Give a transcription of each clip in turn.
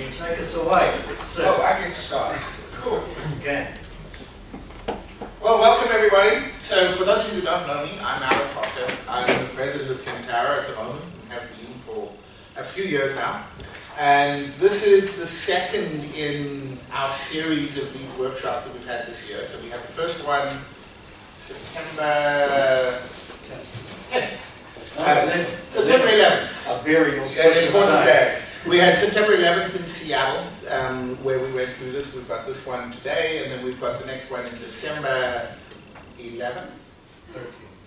you take us away? So, Oh, I get to start. Cool. again. Well, welcome everybody. So for those of you who don't know me, I'm Alan Foster. I'm the president of Kantara at the moment and have been for a few years now. And this is the second in our series of these workshops that we've had this year. So we had the first one September 10th. Uh, September 11th. A very Yeah, auspicious important day. We had September 11th in Seattle, um, where we went through this. We've got this one today, and then we've got the next one in December 11th,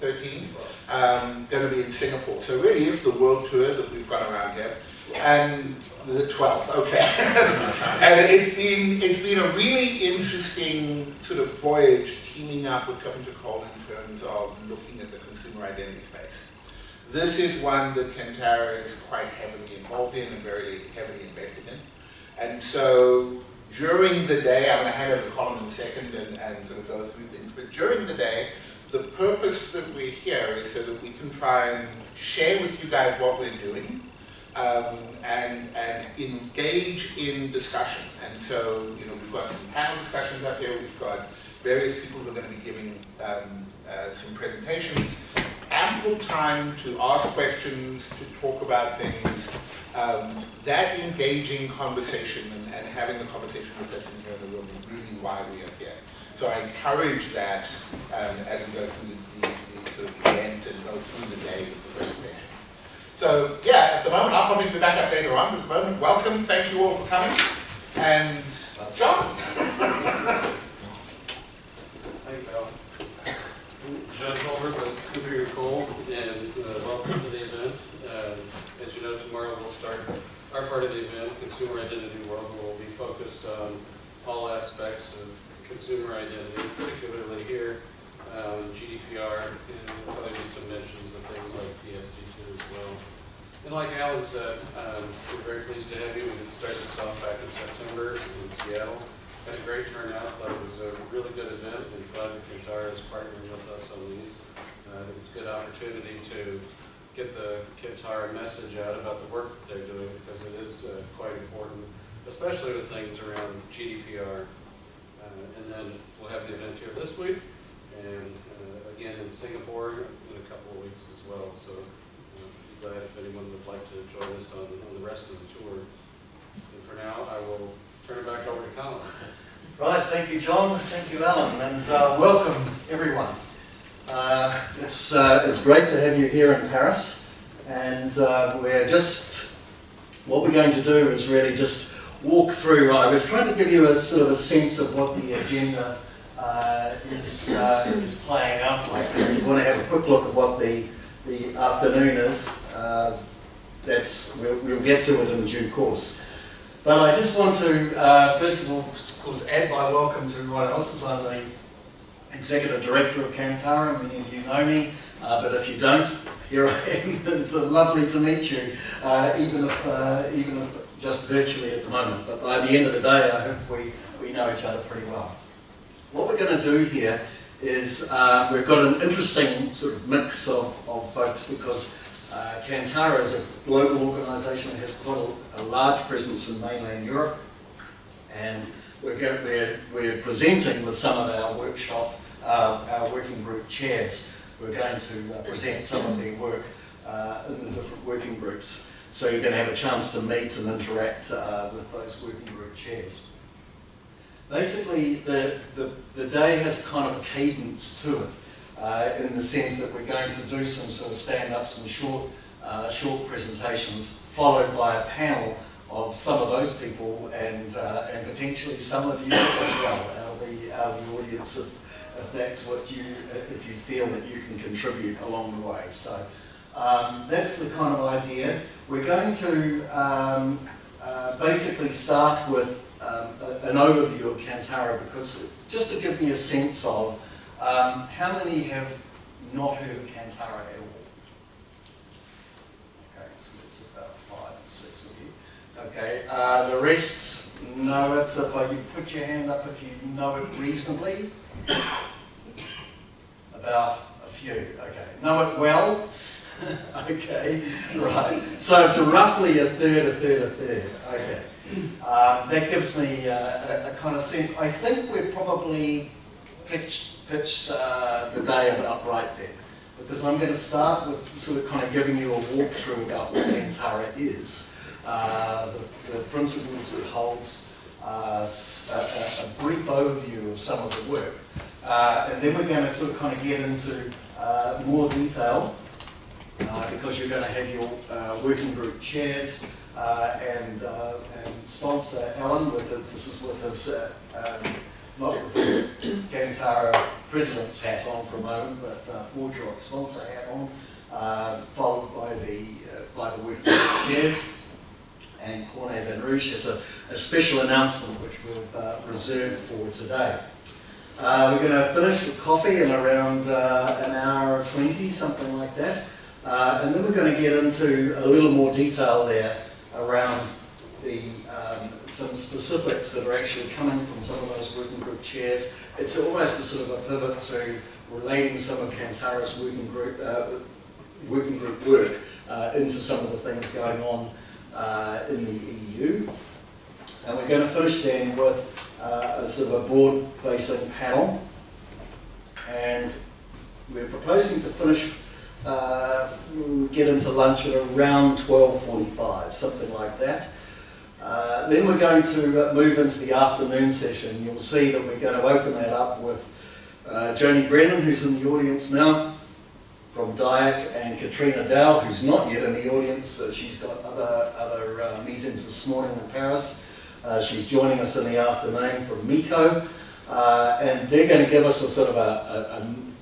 13th, um, going to be in Singapore. So really it's the world tour that we've got around here. And the 12th, okay. and it's been, it's been a really interesting sort of voyage teaming up with Coventry Cole in terms of looking at the consumer identity. This is one that Kantara is quite heavily involved in and very heavily invested in. And so during the day, I'm going to hand over Colin in a second and, and sort of go through things, but during the day, the purpose that we're here is so that we can try and share with you guys what we're doing um, and, and engage in discussion. And so, you know, we've got some panel discussions up here, we've got various people who are going to be giving um, uh, some presentations, ample time to ask questions, to talk about things. Um, that engaging conversation and, and having the conversation with us in here in the room is really why we are here. So I encourage that um, as we go through the, the, the sort of event and go through the day with the presentations. So yeah, at the moment, I'll probably be back up later on, at the moment, welcome, thank you all for coming. And John. Thanks, Al. John Tolbert with KuppingerCole, and uh, welcome to the event. Um, As you know, tomorrow we'll start our part of the event, Consumer Identity World, where we'll be focused on all aspects of consumer identity, particularly here, um, GDPR, and probably be some mentions of things like PSD2 as well. And like Alan said, um, we're very pleased to have you. We did start this off back in September in Seattle. Had a great turnout, That was a really good event, and glad that Kantara is partnering with us on these. Uh, it's a good opportunity to get the Kantara message out about the work that they're doing, because it is uh, quite important, especially with things around GDPR. Uh, And then we'll have the event here this week, and uh, again in Singapore in a couple of weeks as well, so uh, glad if anyone would like to join us on, on the rest of the tour. And for now, I will turn it back over to Colin. Right, thank you, John. Thank you, Alan, and uh, welcome everyone. Uh, it's uh, it's great to have you here in Paris, and uh, we're just what we're going to do is really just walk through. I was trying to give you a sort of a sense of what the agenda uh, is uh, is playing out like. If you want to have a quick look at what the the afternoon is, that's we'll, we'll get to it in due course. But I just want to, uh, first of all, of course, add my welcome to everyone else, as I'm the Executive Director of Kantara. Many of you know me, uh, but if you don't, here I am. it's lovely to meet you, uh, even, if, uh, even if just virtually at the moment. But by the end of the day, I hope we, we know each other pretty well. What we're going to do here is uh, we've got an interesting sort of mix of, of folks because uh, Kantara is a global organisation that has quite a, a, large presence in mainland Europe, and we're, go, we're, we're presenting with some of our workshop, uh, our working group chairs. We're going to uh, present some of their work uh, in the different working groups. So you're going to have a chance to meet and interact uh, with those working group chairs. Basically, the, the, the day has kind of a cadence to it. Uh, in the sense that we're going to do some sort of stand-ups and short, uh, short presentations, followed by a panel of some of those people and, uh, and potentially some of you as well, the, the audience, if, if that's what you, if you feel that you can contribute along the way. So um, that's the kind of idea. We're going to um, uh, basically start with um, an overview of Kantara because just to give me a sense of um, how many have not heard of Kantara at all? Okay, so it's about five or six of you. Okay, uh, the rest know it. So if you put your hand up if you know it reasonably. About a few. Okay, know it well. Okay, right. So it's roughly a third, a third, a third. Okay. Um, that gives me uh, a, a, kind of sense. I think we're probably pitched, pitched uh, the day about right there. Because I'm going to start with sort of kind of giving you a walkthrough about what Kantara is, uh, the, the, principles it holds, uh, a, a, brief overview of some of the work. Uh, and then we're going to sort of kind of get into uh, more detail uh, because you're going to have your working group chairs and, and sponsor Alan with his, this is with his, uh, his Kantara president's hat on for a moment, but uh, ForgeRock sponsor hat on, followed by the, by the working group chairs. And Cornet Van Rouge has a, a special announcement which we've reserved for today. Uh, we're going to finish with coffee in around uh, an hour or 20, something like that. Uh, and then we're going to get into a little more detail there around the, um, some specifics that are actually coming from some of those working group chairs. It's almost a sort of a pivot to relating some of Kantara's working group, uh, working group work uh, into some of the things going on uh, in the EU. And we're going to finish then with uh, a sort of a board-facing panel. And we're proposing to finish, uh, get into lunch at around 12.45, something like that. Uh, then we're going to uh, move into the afternoon session. You'll see that we're going to open that up with uh, Joni Brennan, who's in the audience now, from DIACC, and Katryna Dow, who's not yet in the audience, but she's got other, other uh, meetings this morning in Paris. Uh, she's joining us in the afternoon from uh, and they're going to give us a sort of a,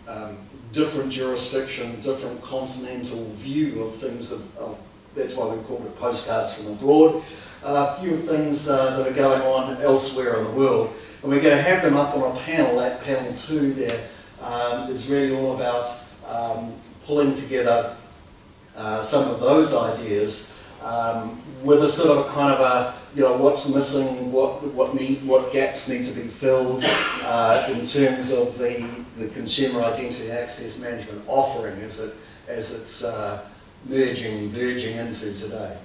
a, a um, different jurisdiction, different continental view of things. Of, of, that's why we call it postcards from abroad. A few things uh, that are going on elsewhere in the world. And we're going to have them up on a panel. That panel two there um, is really all about um, pulling together uh, some of those ideas um, with a sort of kind of a, you know, what's missing, what, what, need, what gaps need to be filled uh, in terms of the, the consumer identity access management offering as, it, as it's uh, merging, verging into today.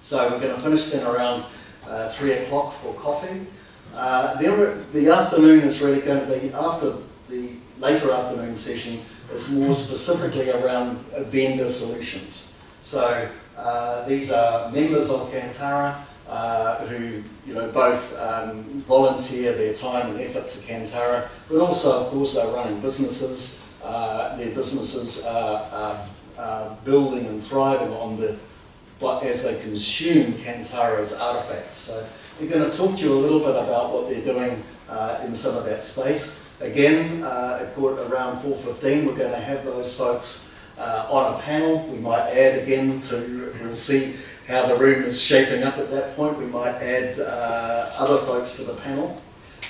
So we're going to finish then around uh, 3 o'clock for coffee. Uh, the, the afternoon is really going to be, after the later afternoon session, is more specifically around vendor solutions. So uh, these are members of Kantara uh, who you know, both um, volunteer their time and effort to Kantara, but also, of course, they're running businesses. Uh, their businesses are, are, are, building and thriving on the, but as they consume Kantara's artifacts. So we're going to talk to you a little bit about what they're doing uh, in some of that space. Again, uh, around 4.15, we're going to have those folks uh, on a panel. We might add again to, we'll see how the room is shaping up at that point. We might add uh, other folks to the panel.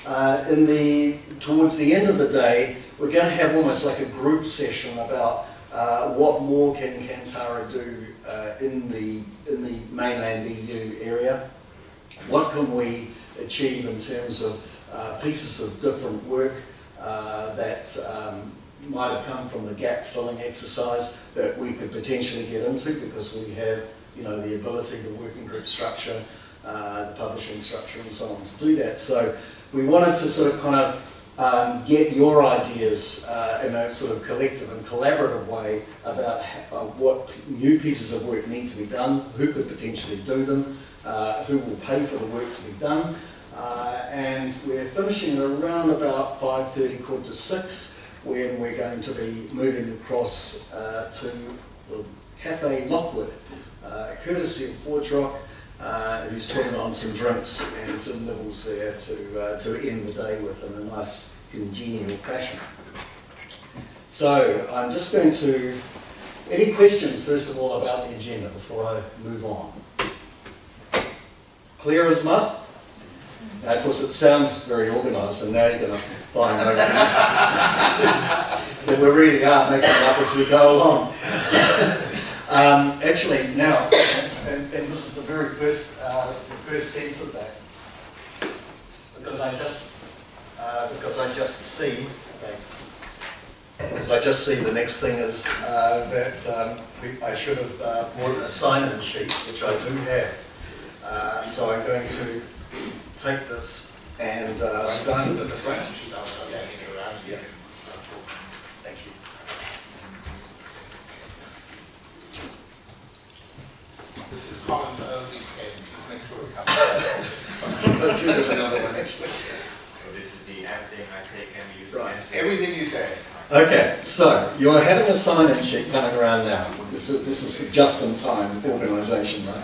Uh, in the, towards the end of the day, we're going to have almost like a group session about uh, what more can Kantara do uh, in, the, in the mainland EU area. What can we achieve in terms of uh, pieces of different work that um, might have come from the gap filling exercise that we could potentially get into because we have you know, the ability, the working group structure, uh, the publishing structure and so on to do that. So we wanted to sort of kind of um, get your ideas uh, in a sort of collective and collaborative way about uh, what new pieces of work need to be done, who could potentially do them, uh, who will pay for the work to be done. Uh, and we're finishing around about 5.30 quarter to 6 when we're going to be moving across uh, to the Cafe Lockwood, uh, courtesy of ForgeRock, uh, who's putting on some drinks and some nibbles there to, uh, to end the day with in a nice congenial fashion. So I'm just going to, any questions first of all about the agenda before I move on? Clear as mud? Now, of course, it sounds very organised, and now you're going to find out that we really are making it up as we go along. um, actually, now, and, and, this is the very first, uh, the first sense of that, because I just, uh, because I just see, thanks, Because I just see, the next thing is uh, that um, we, I should have uh, brought a sign-in sheet, which I do have. Uh, so I'm going to take this and uh, start At the front, you should have that in your last Yeah. Thank you. This is Colin's for all just make sure it comes. Let's do another one actually. So this is the everything I say can be used Right. against you. Everything you say. Okay, so you're having a sign-in sheet coming around now. This is, this is just-in-time organisation, right?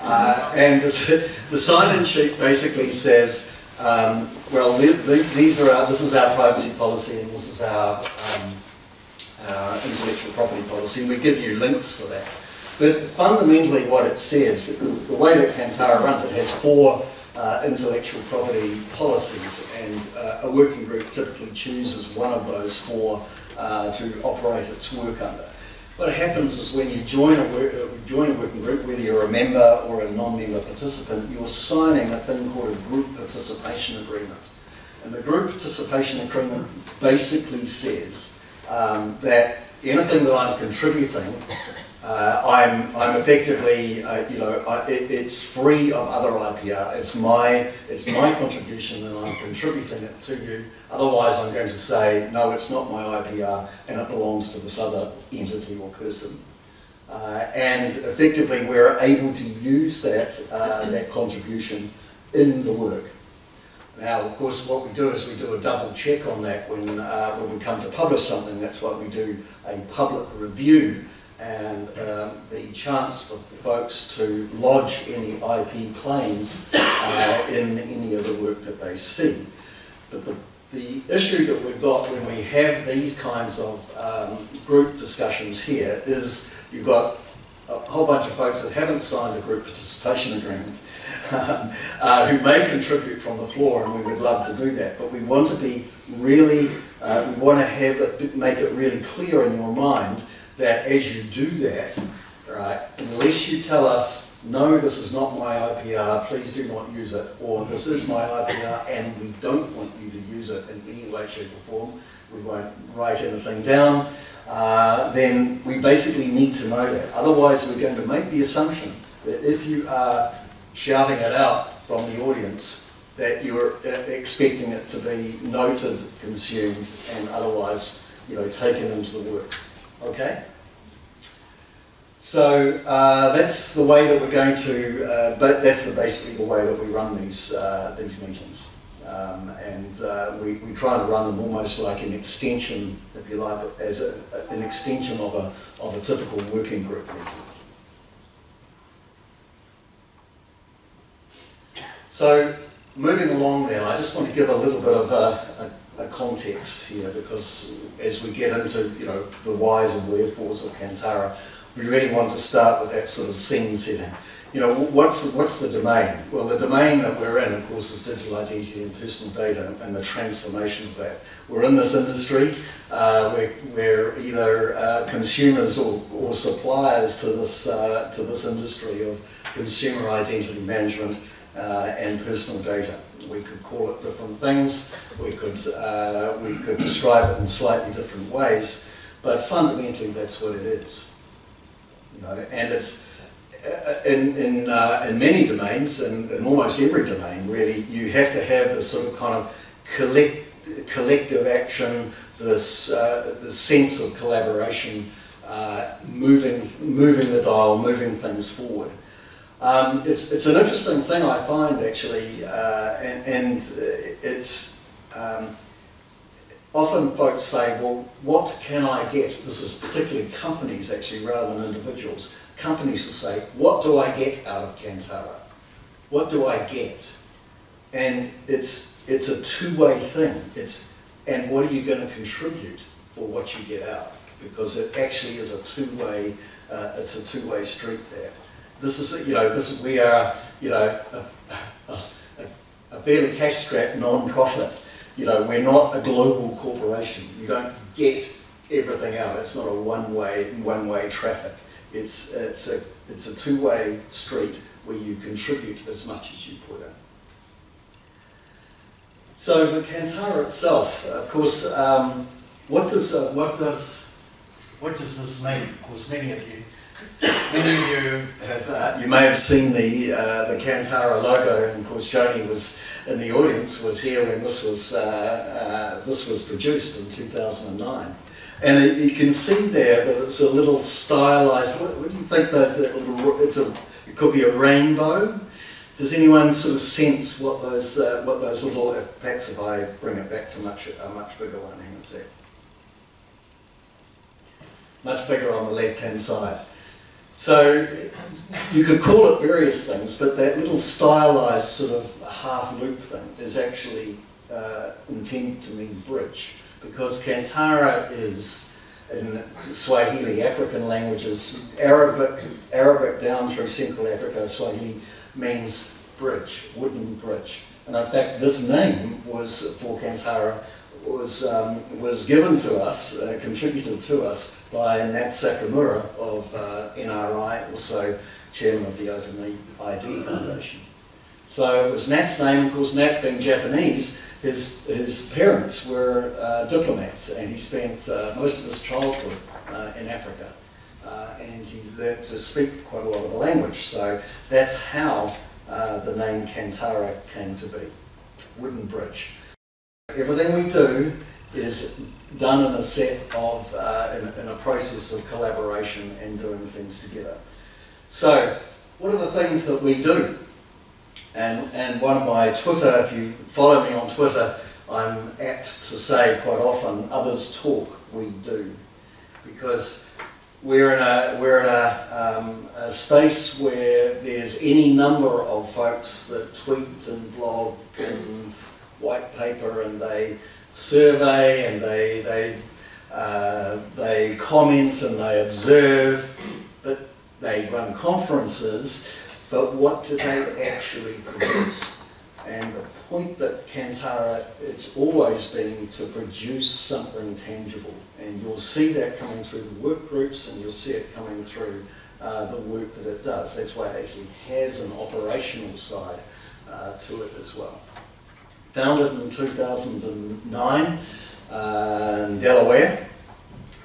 Uh, and this, the sign-in sheet basically says, um, well, the, the, these are our, this is our privacy policy and this is our, um, our intellectual property policy. And we give you links for that. But fundamentally, what it says, the way that Kantara runs it has four uh, intellectual property policies, and uh, a working group typically chooses one of those four uh, to operate its work under. What happens is when you join a, work, uh, join a working group, whether you're a member or a non-member participant, you're signing a thing called a group participation agreement. And the group participation agreement basically says um, that anything that I'm contributing uh, I'm, I'm effectively, uh, you know, I, it, it's free of other IPR. It's my, it's my contribution and I'm contributing it to you. Otherwise, I'm going to say, no, it's not my IPR and it belongs to this other entity or person. Uh, and effectively, we're able to use that, uh, that contribution in the work. Now, of course, what we do is we do a double check on that when, uh, when we come to publish something. That's why we do a public review and um, the chance for folks to lodge any IP claims uh, in any of the work that they see. But the, the issue that we've got when we have these kinds of um, group discussions here is you've got a whole bunch of folks that haven't signed a group participation agreement uh, who may contribute from the floor, and we would love to do that. But we want to be really, uh, we want to have it, make it really clear in your mind that as you do that, right, unless you tell us, no, this is not my IPR, please do not use it, or this is my IPR and we don't want you to use it in any way, shape or form, we won't write anything down, uh, then we basically need to know that. Otherwise, we're going to make the assumption that if you are shouting it out from the audience, that you're uh, expecting it to be noted, consumed, and otherwise, you know, taken into the work. Okay? So uh, that's the way that we're going to, uh, but that's the, basically the way that we run these, uh, these meetings. Um, and uh, we, we try to run them almost like an extension, if you like, as a, an extension of a, of a typical working group meeting. So moving along then, I just want to give a little bit of a, a, a context here because as we get into you know the whys and wherefores of Kantara, we really want to start with that sort of scene setting. You know, what's the, what's the domain? Well, the domain that we're in, of course, is digital identity and personal data and the transformation of that. We're in this industry. Uh, we're, we're either uh, consumers or, or suppliers to this, uh, to this industry of consumer identity management uh, and personal data. We could call it different things. We could, uh, we could describe it in slightly different ways. But fundamentally, that's what it is. You know, and it's uh, in, in, uh, in many domains, and in, in almost every domain, really, you have to have this sort of kind of collect, collective action, this, uh, this sense of collaboration, uh, moving, moving the dial, moving things forward. Um, it's, it's an interesting thing I find actually, uh, and, and it's um, often folks say, well, what can I get? This is particularly companies actually rather than individuals. Companies will say, what do I get out of Kantara? What do I get? And it's, it's a two-way thing. It's, and what are you going to contribute for what you get out? Because it actually is a two-way, uh, it's a two-way street there. This is, you know, this we are, you know, a, a, a fairly cash-strapped non-profit. You know, we're not a global corporation. You don't get everything out. It's not a one-way, one-way traffic. It's, it's a, it's a two-way street where you contribute as much as you put in. So for Kantara itself, of course, um, what does uh, what does what does this mean? Of course, many of you, many of you have uh, you may have seen the uh, the Kantara logo, and of course, Joni was in the audience, was here when this was uh, uh, this was produced in 2009. And it, you can see there that it's a little stylized. What, what do you think those that little? It's a. It could be a rainbow. Does anyone sort of sense what those uh, what those little? Perhaps if I bring it back to much a much bigger one, hang on a sec. Much bigger on the left hand side. So you could call it various things, but that little stylized sort of half loop thing is actually uh, intended to mean bridge because Kantara is in Swahili, African languages, Arabic, Arabic down through Central Africa, Swahili means bridge, wooden bridge. And in fact, this name was for Kantara was um, was given to us, uh, contributed to us by Nat Sakimura of uh, NRI, also chairman of the Open ID Foundation. So it was Nat's name, of course, Nat being Japanese, his, his parents were uh, diplomats and he spent uh, most of his childhood uh, in Africa. Uh, and he learned to speak quite a lot of the language. So that's how uh, the name Kantara came to be, wooden bridge. Everything we do is done in a set of, uh, in, in a process of collaboration and doing things together. So, what are the things that we do? And, and one of my Twitter, if you follow me on Twitter, I'm apt to say quite often, others talk, we do. Because we're in a, we're in a, um, a space where there's any number of folks that tweet and blog and white paper and they survey and they, they, uh, they comment and they observe, but they run conferences but what do they actually produce? And the point that Kantara, it's always been to produce something tangible. And you'll see that coming through the work groups and you'll see it coming through uh, the work that it does. That's why it actually has an operational side uh, to it as well. Founded in 2009 uh, in Delaware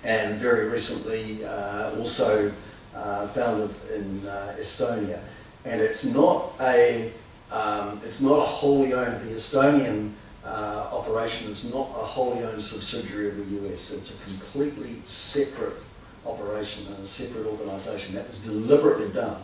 and very recently uh, also uh, founded in uh, Estonia and it's not a um, it's not a wholly owned. The Estonian uh, operation is not a wholly owned subsidiary of the US. It's a completely separate operation and a separate organisation that was deliberately done.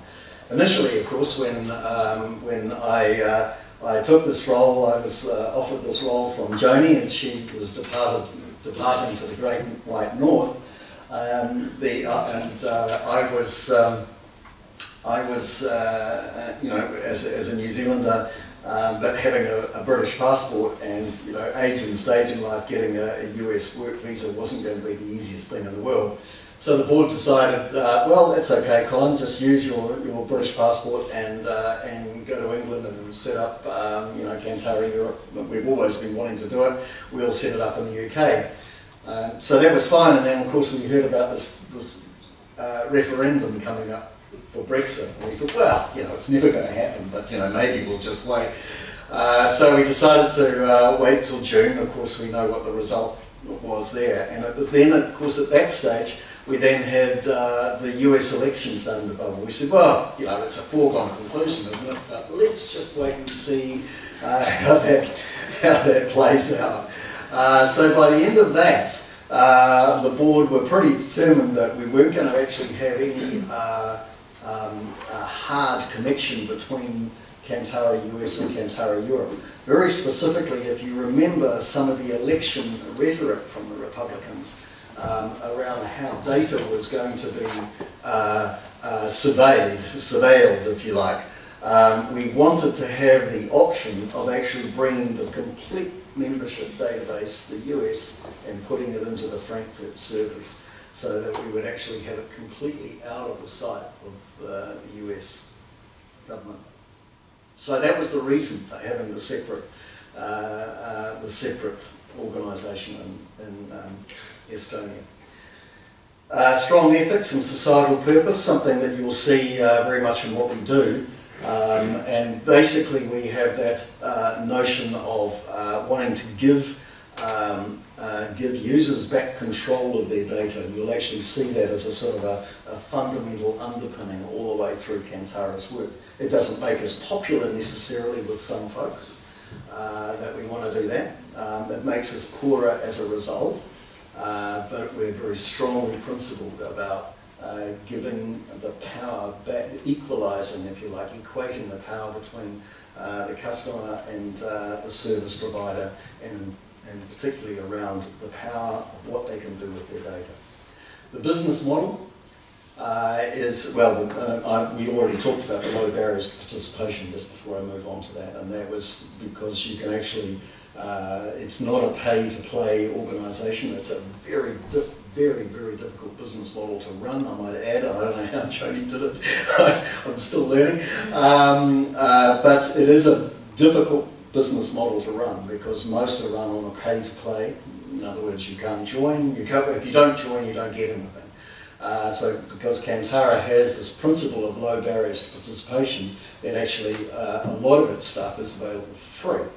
Initially, of course, when um, when I I took this role, I was uh, offered this role from Joni, as she was departed departing to the Great White North. Um, the, uh, and uh, I was. Um, I was, uh, uh, you know, as, as a New Zealander, um, but having a, a, British passport and, you know, age and stage in life, getting a, a, US work visa wasn't going to be the easiest thing in the world. So the board decided, uh, well, that's okay, Colin, just use your, your British passport and, uh, and go to England and set up, um, you know, Kantara Europe. We've always been wanting to do it. We'll set it up in the UK. Um, so that was fine, and then of course we heard about this, this uh, referendum coming up for Brexit. We thought, well, you know, it's never going to happen, but, you know, maybe we'll just wait. Uh, so we decided to uh, wait till June. Of course, we know what the result was there. And it was then, of course, at that stage, we then had uh, the US election starting to bubble. We said, well, you know, it's a foregone conclusion, isn't it? But let's just wait and see uh, how, that, how that plays out. Uh, so by the end of that, uh, the board were pretty determined that we weren't going to actually have any um, a hard connection between Kantara US and Kantara Europe. Very specifically, if you remember some of the election rhetoric from the Republicans um, around how data was going to be uh, uh, surveyed, surveilled, if you like, um, we wanted to have the option of actually bringing the complete membership database, the US, and putting it into the Frankfurt service so that we would actually have it completely out of the sight of uh, the US government. So that was the reason for having the separate, uh, uh, the separate organisation in, in um, Estonia. Uh, strong ethics and societal purpose, something that you'll see uh, very much in what we do. Um, and basically we have that uh, notion of wanting to give um, uh, give users back control of their data. And you'll actually see that as a sort of a, a fundamental underpinning all the way through Kantara's work. It doesn't make us popular necessarily with some folks uh, that we want to do that. Um, it makes us poorer as a result, uh, but we're very strongly principled about uh, giving the power back, equalising, if you like, equating the power between uh, the customer and uh, the service provider, and, and particularly around the power of what they can do with their data. The business model uh, is, well, I, we already talked about the low barriers to participation just before I move on to that, and that was because you can actually, uh, it's not a pay-to-play organisation, it's a very very, very difficult business model to run, I might add. I don't know how Jody did it. I'm still learning. Um, uh, but it is a difficult business model to run because most are run on a pay-to-play. In other words, you can't join. You can't, if you don't join, you don't get anything. Uh, so because Kantara has this principle of low barriers to participation, then actually, uh, a lot of its stuff is available for free.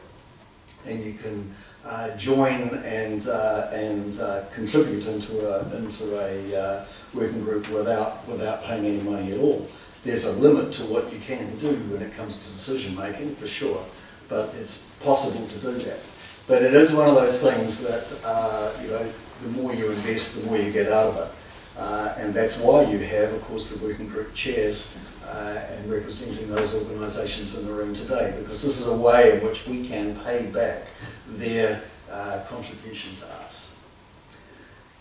And you can uh, join and, uh, and uh, contribute into a, into a uh, working group without, without paying any money at all. There's a limit to what you can do when it comes to decision making, for sure, but it's possible to do that. But it is one of those things that, uh, you know, the more you invest, the more you get out of it. Uh, and that's why you have, of course, the working group chairs and representing those organisations in the room today, because this is a way in which we can pay back their uh, contribution to us.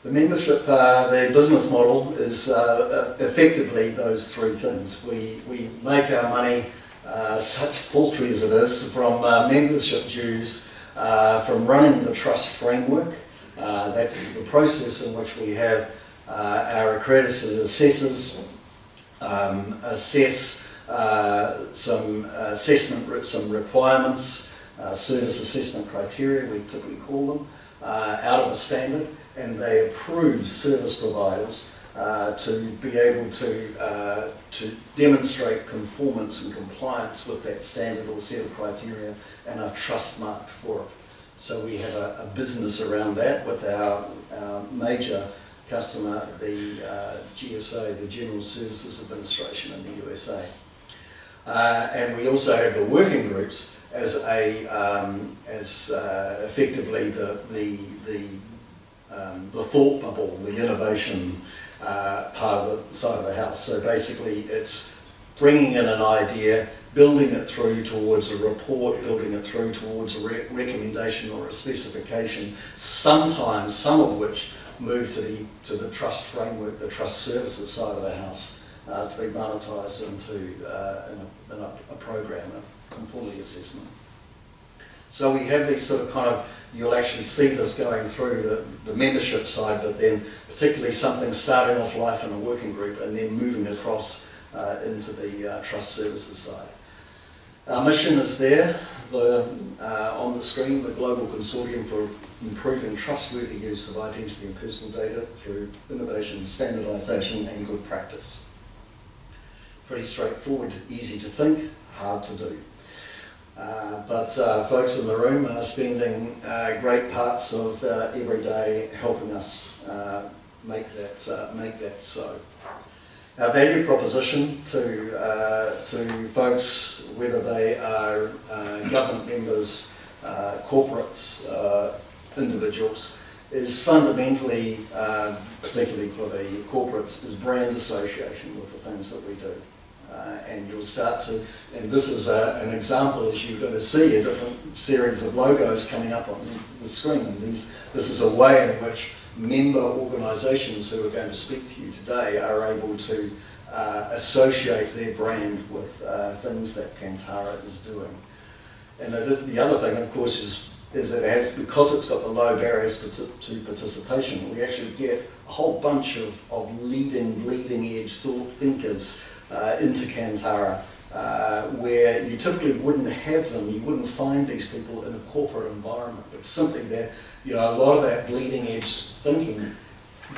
The membership, uh, the business model is uh, effectively those three things. We, we make our money, uh, such paltry as it is, from uh, membership dues, uh, from running the trust framework. that's the process in which we have our accredited assessors um, assess some assessment, some requirements, uh, service assessment criteria, we typically call them, uh, out of a standard, and they approve service providers uh, to be able to, uh, to demonstrate conformance and compliance with that standard or set of criteria and are trust marked for it. So we have a, a business around that with our, our major customer, the uh, GSA, the General Services Administration in the USA. Uh, and we also have the working groups as a um, as uh, effectively the the the um, the thought bubble, the innovation uh, part of the side of the house. So basically, it's bringing in an idea, building it through towards a report, building it through towards a re recommendation or a specification. Sometimes, some of which move to the to the trust framework, the trust services side of the house. Uh, to be monetised into uh, in a, in a, program of conformity assessment. So we have these sort of kind of, you'll actually see this going through the, the membership side, but then particularly something starting off life in a working group and then moving across uh, into the uh, trust services side. Our mission is there, the, uh, on the screen, the Global Consortium for Improving Trustworthy Use of Identity and Personal Data through Innovation, Standardisation and Good Practice. Pretty straightforward, easy to think, hard to do. Uh, but uh, folks in the room are spending uh, great parts of uh, every day helping us uh, make that make that so. Our value proposition to uh, to folks, whether they are uh, government members, uh, corporates, individuals, is fundamentally, particularly for the corporates, is brand association with the things that we do. Uh, and you'll start to, and this is a, an example as you're going to see a different series of logos coming up on the screen. And these, this is a way in which member organisations who are going to speak to you today are able to uh, associate their brand with uh, things that Kantara is doing. And the other thing, of course, is is it has, because it's got the low barriers to participation, we actually get a whole bunch of, of leading, leading edge thought thinkers uh, into Kantara, uh, where you typically wouldn't have them, you wouldn't find these people in a corporate environment, but simply that, you know, a lot of that bleeding edge thinking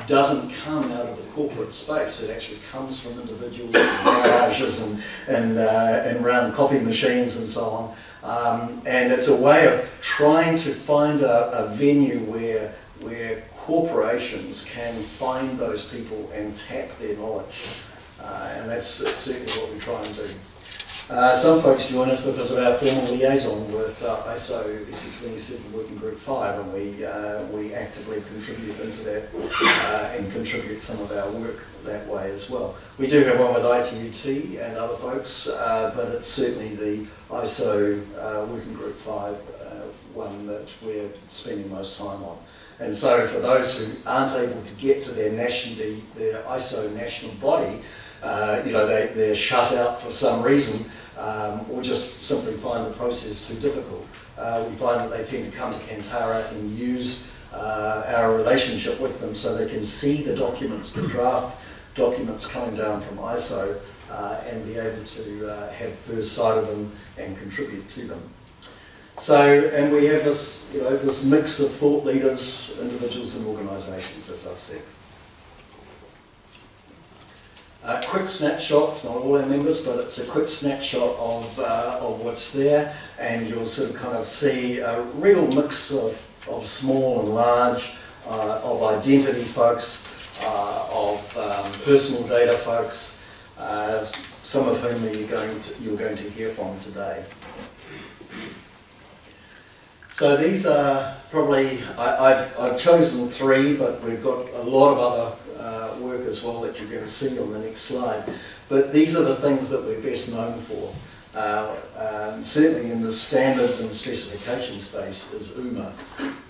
doesn't come out of the corporate space. It actually comes from individuals in garages and, and, uh, and around coffee machines and so on. Um, and it's a way of trying to find a, a venue where, where corporations can find those people and tap their knowledge. Uh, and that's, that's certainly what we try and do. Uh, some folks join us because of our formal liaison with uh, ISO SC27 Working Group 5 and we, uh, we actively contribute into that uh, and contribute some of our work that way as well. We do have one with ITUT and other folks, uh, but it's certainly the ISO uh, Working Group 5 one that we're spending most time on. And so for those who aren't able to get to their, national, their ISO national body, uh, you know, they, they're shut out for some reason, um, or just simply find the process too difficult. Uh, we find that they tend to come to Kantara and use uh, our relationship with them so they can see the documents, the draft documents coming down from ISO, uh, and be able to uh, have first sight of them and contribute to them. So, and we have this, you know, this mix of thought leaders, individuals and organisations, as I've said. Uh, quick snapshots, not all our members, but it's a quick snapshot of, uh, of what's there, and you'll sort of kind of see a real mix of, of small and large, uh, of identity folks, uh, of um, personal data folks, uh, some of whom you're going to, you're going to hear from today. So these are probably, I, have I've chosen three, but we've got a lot of other uh, work as well that you're going to see on the next slide. But these are the things that we're best known for. Uh, um, certainly in the standards and specification space is UMA.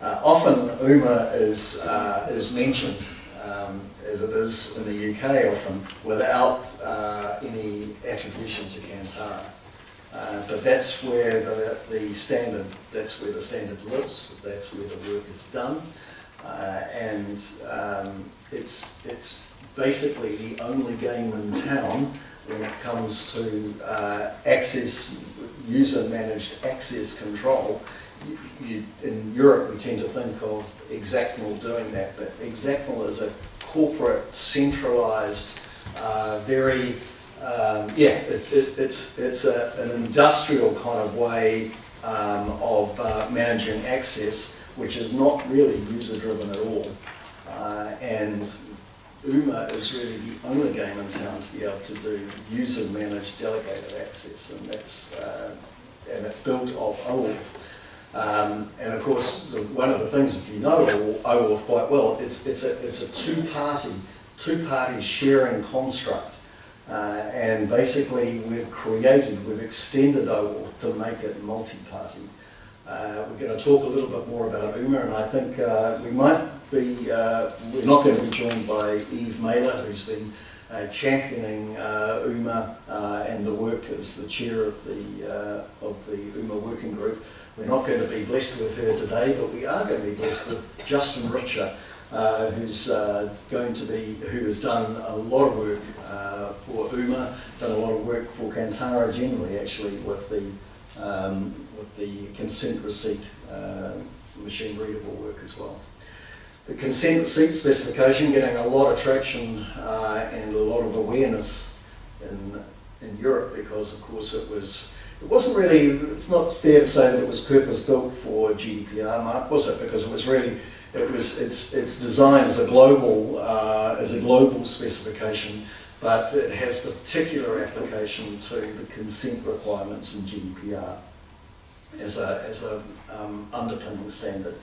Uh, often UMA is, uh, is mentioned, um, as it is in the UK often, without uh, any attribution to Kantara. Uh, but that's where the, the standard, that's where the standard lives, that's where the work is done. Uh, and um, it's, it's basically the only game in town when it comes to uh, access, user-managed access control. You, you, in Europe, we tend to think of XACML doing that, but XACML is a corporate, centralized, uh, very um, yeah, it's, it, it's, it's a, an industrial kind of way um, of uh, managing access, which is not really user-driven at all. Uh, and UMA is really the only game in town to be able to do user-managed delegated access, and that's uh, and it's built of OAuth. Um, and of course, the, one of the things, if you know OAuth quite well, it's it's a it's a two-party two-party sharing construct. Uh, and basically we've created, we've extended OAuth to make it multi-party. Uh, we're going to talk a little bit more about UMA and I think uh, we might be, uh, we're not going to be joined by Eve Maler who's been uh, championing uh, UMA and the work as the chair of the, of the UMA working group. We're not going to be blessed with her today but we are going to be blessed with Justin Richer uh, who's uh, going to be, who has done a lot of work uh, for UMA, done a lot of work for Kantara generally actually with the, um, with the consent receipt uh, machine readable work as well. The consent receipt specification getting a lot of traction uh, and a lot of awareness in, in Europe because of course it was it wasn't really, it's not fair to say that it was purpose built for GDPR, Mark, was it? Because it was really it was, it's, it's designed as a global, uh, as a global specification, but it has particular application to the consent requirements in GDPR as a, as a um, underpinning standard.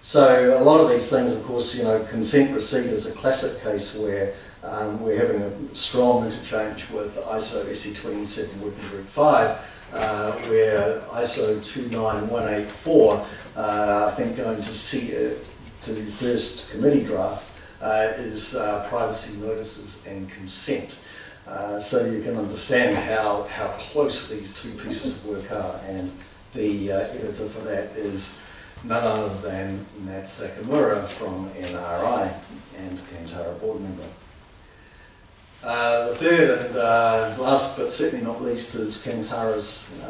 So a lot of these things, of course, you know, consent receipt is a classic case where um, we're having a strong interchange with ISO SC 27 Working Group 5, uh, where ISO 29184, uh, I think going to see it to the first committee draft uh, is uh, privacy notices and consent. Uh, so you can understand how, how close these two pieces of work are and the uh, editor for that is none other than Nat Sakimura from NRI and Kantara board member. Uh, the third and uh, last but certainly not least is Kantara's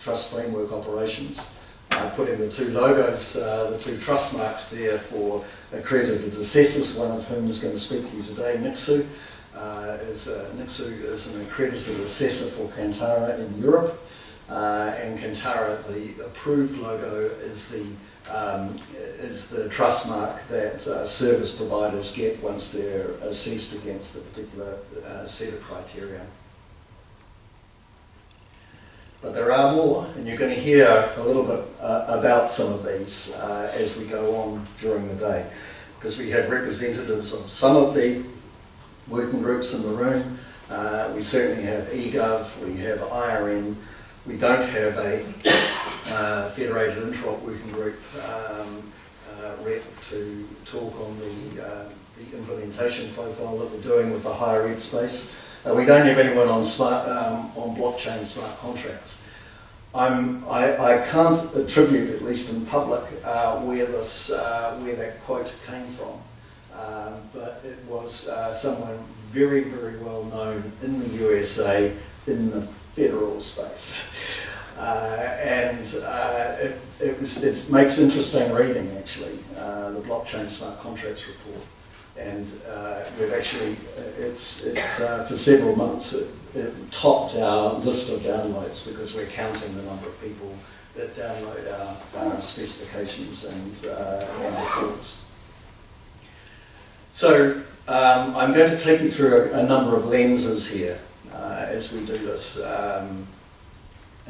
trust framework operations. I put in the two logos, uh, the two trust marks there for accredited assessors, one of whom is going to speak to you today, Nixu. Uh, is, uh, Nixu is an accredited assessor for Kantara in Europe, uh, and Kantara, the approved logo, is the um, is the trust mark that uh, service providers get once they're assessed against a particular uh, set of criteria. But there are more, and you're going to hear a little bit uh, about some of these uh, as we go on during the day, because we have representatives of some of the working groups in the room. Uh, we certainly have eGov, we have IRM, we don't have a uh, Federated Interop Working Group um, uh, rep to talk on the, uh, the implementation profile that we're doing with the higher ed space. Uh, we don't have anyone on smart um, on blockchain smart contracts. I'm, I, I can't attribute, at least in public, uh, where this uh, where that quote came from, um, but it was someone very very well known in the USA in the federal space. Uh, and uh, it, it, was, it makes interesting reading actually, uh, the blockchain smart contracts report and uh, we've actually, it's, it's uh, for several months, it, it, topped our list of downloads because we're counting the number of people that download our, specifications and, uh, and reports. So um, I'm going to take you through a, a number of lenses here we do this. Um,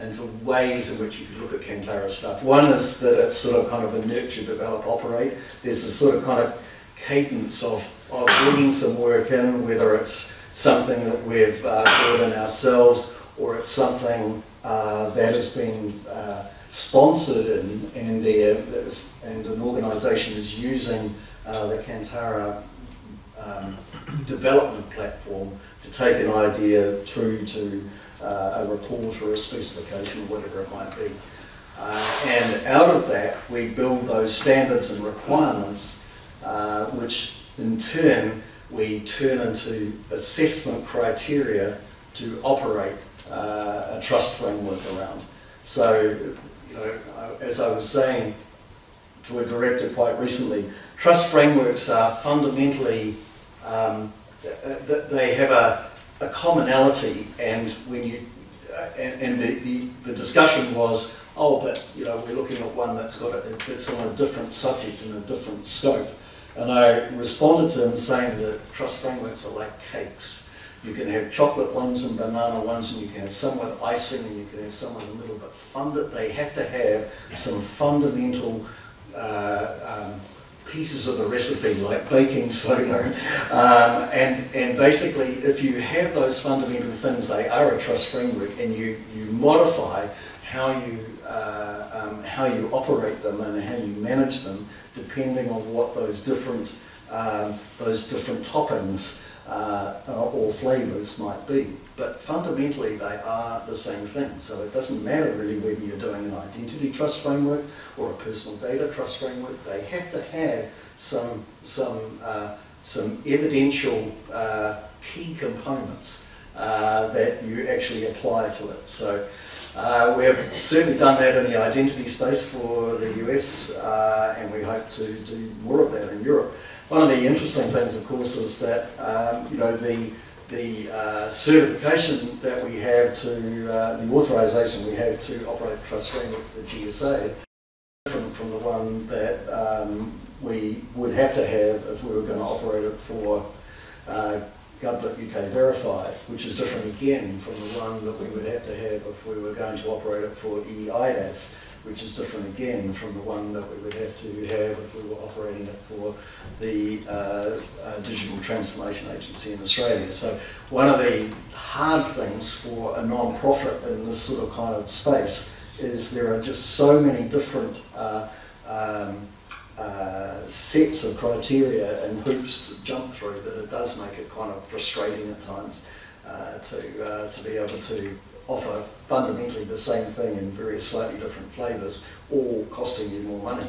into ways in which you could look at Kantara stuff. One is that it's sort of kind of a nurture, develop, operate. There's this sort of kind of cadence of, of bringing some work in, whether it's something that we've uh, brought in ourselves or it's something uh, that has been uh, sponsored in and, and an organisation is using uh, the Kantara um, development platform to take an idea through to uh, a report or a specification, or whatever it might be. Uh, and out of that, we build those standards and requirements uh, which in turn we turn into assessment criteria to operate uh, a trust framework around. So, you know, as I was saying to a director quite recently, trust frameworks are fundamentally, um, they have a, a commonality and when you, uh, and, and the, the, discussion was, oh, but you know, we're looking at one that's got a, that's on a different subject and a different scope. And I responded to him saying that trust frameworks are like cakes. You can have chocolate ones and banana ones, and you can have some with icing, and you can have some in the middle. But funda they have to have some fundamental uh, um, pieces of the recipe, like baking soda. Um, and, and basically, if you have those fundamental things, they are a trust framework, and you, you modify how you, uh, um, how you operate them and how you manage them depending on what those different, um, those different toppings uh, or flavours might be. But fundamentally they are the same thing. So it doesn't matter really whether you're doing an identity trust framework or a personal data trust framework. They have to have some, some, uh, some evidential uh, key components uh, that you actually apply to it. So uh, we have certainly done that in the identity space for the US, uh, and we hope to do more of that in Europe. One of the interesting things, of course, is that um, you know the the uh, certification that we have to uh, the authorization we have to operate trust framework for the GSA is different from the one that um, we would have to have if we were going to operate it for uh, gov.uk Verify, which is different again from the one that we would have to have if we were going to operate it for EIDAS, which is different again from the one that we would have to have if we were operating it for the uh, uh, Digital Transformation Agency in Australia. So one of the hard things for a non-profit in this sort of kind of space is there are just so many different uh, um, uh, sets of criteria and hoops to jump through that it does make it kind of frustrating at times uh, to, uh, to be able to offer fundamentally the same thing in various slightly different flavours, all costing you more money.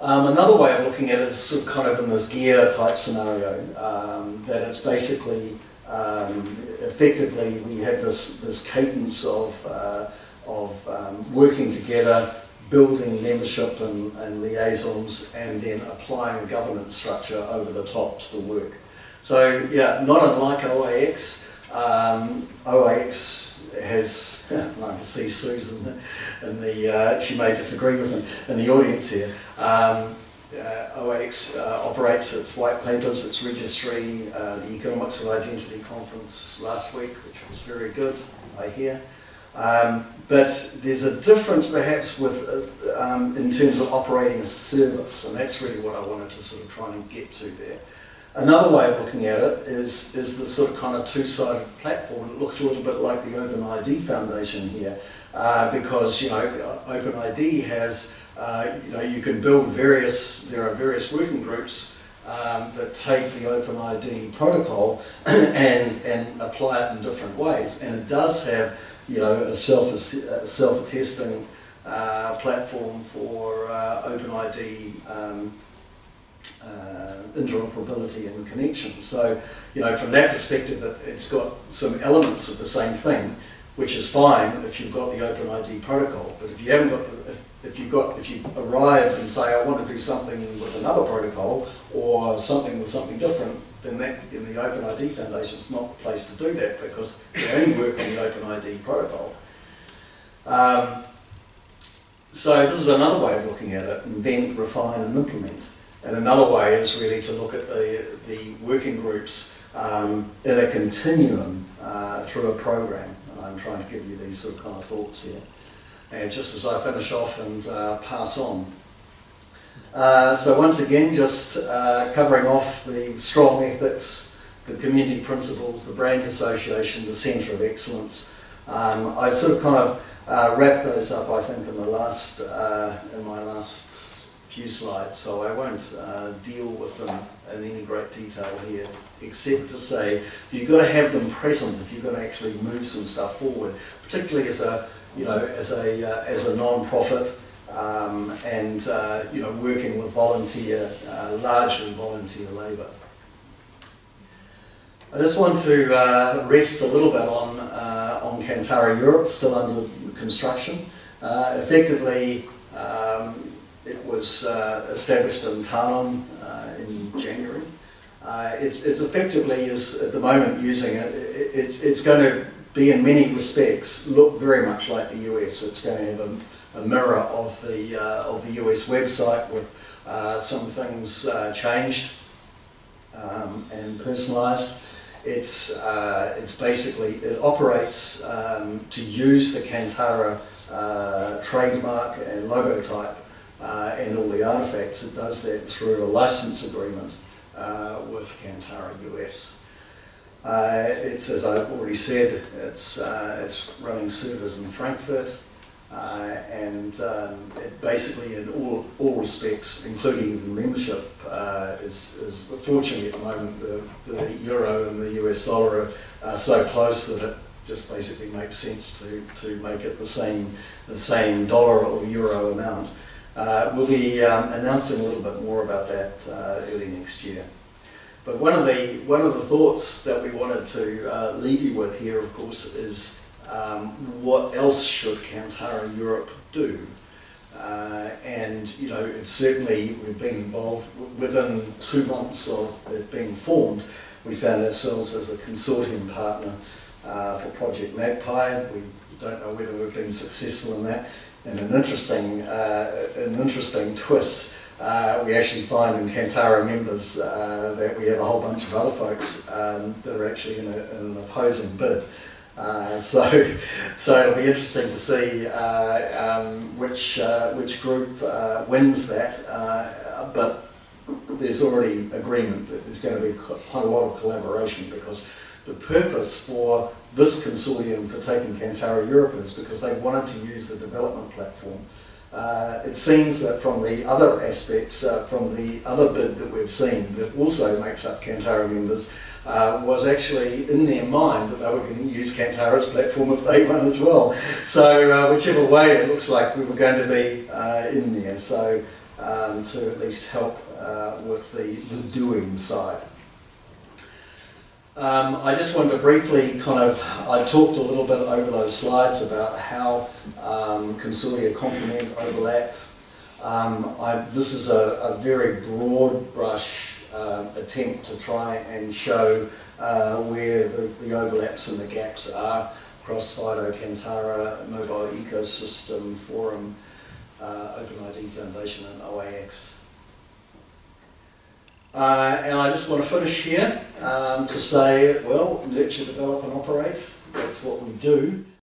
Um, another way of looking at it is sort of kind of in this gear type scenario, um, that it's basically um, effectively we have this, this cadence of, uh, of um, working together building membership and, and liaisons and then applying a governance structure over the top to the work. So yeah, not unlike OIX, um, OIX has, I can see Susan and the, uh, she may disagree with me in the audience here. Um, uh, OIX uh, operates its white papers, its registry, uh, the Economics of Identity conference last week, which was very good, I hear. Um, but there's a difference perhaps with, uh, um, in terms of operating a service, and that's really what I wanted to sort of try and get to there. Another way of looking at it is, is the sort of kind of two-sided platform. It looks a little bit like the OpenID Foundation here, uh, because you know OpenID has uh, you know you can build various. There are various working groups um, that take the OpenID protocol and and apply it in different ways, and it does have you know a self self attesting uh, platform for uh, OpenID. Um, uh, interoperability and connection. So, you know, from that perspective, it, it's got some elements of the same thing, which is fine if you've got the OpenID protocol. But if you haven't got the, if, if you've got, if you arrive and say, I want to do something with another protocol or something with something different, then that in the OpenID Foundation is not the place to do that because they only work on the OpenID protocol. Um, so this is another way of looking at it, invent, refine and implement. And another way is really to look at the, the working groups um, in a continuum uh, through a program. And I'm trying to give you these sort of kind of thoughts here. And just as I finish off and uh, pass on. Uh, so once again, just uh, covering off the strong ethics, the community principles, the brand association, the centre of excellence. Um, I sort of kind of uh, wrapped those up, I think, in the last, uh, in my last few slides, so I won't uh, deal with them in any great detail here, except to say you've got to have them present if you're going to actually move some stuff forward, particularly as a you know as a uh, as a non-profit um, and uh, you know working with volunteer, uh, largely volunteer labour. I just want to uh, rest a little bit on uh, on Kantara Europe, still under construction. effectively. Um, it was uh, established in Tarnum uh, in January. Uh, it's, it's effectively is at the moment using it. It's, it's going to be in many respects look very much like the US. It's going to have a, a mirror of the uh, of the US website with uh, some things uh, changed um, and personalised. It's it's basically it operates um, to use the Kantara trademark and logo type uh, and all the artifacts. It does that through a license agreement uh, with Kantara US. Uh, it's, as I've already said, it's, uh, it's running servers in Frankfurt, uh, and um, it basically, in all, all respects, including the membership, uh, is, is fortunately at the moment the, the euro and the US dollar are, are so close that it just basically makes sense to, to make it the same, the same dollar or euro amount. Uh, we'll be um, announcing a little bit more about that uh, early next year. But one of the one of the thoughts that we wanted to uh, leave you with here, of course, is um, what else should Kantara Europe do? Uh, and you know, it's certainly we've been involved within two months of it being formed. We found ourselves as a consortium partner uh, for Project Magpie. We don't know whether we've been successful in that and an interesting, uh, an interesting twist. Uh, we actually find in Kantara members uh, that we have a whole bunch of other folks um, that are actually in, a, in an opposing bid. Uh, so, so it'll be interesting to see uh, um, which uh, which group wins that. but there's already agreement that there's going to be quite a lot of collaboration because the purpose for this consortium for taking Kantara Europe is because they wanted to use the development platform. Uh, it seems that from the other aspects, uh, from the other bid that we've seen that also makes up Kantara members, uh, was actually in their mind that they were going to use Kantara's platform if they won as well. So uh, whichever way, it looks like we were going to be uh, in there. So um, to at least help uh, with the, the doing side. Um, I just wanted to briefly kind of, I talked a little bit over those slides about how um, complement, overlap. Um, I, this is a, a very broad brush uh, attempt to try and show uh, where the, the overlaps and the gaps are across Fido, Kantara, Mobile Ecosystem Forum, uh, OpenID Foundation and OIX. Uh, and I just want to finish here um, to say, well, nurture, develop and operate. That's what we do.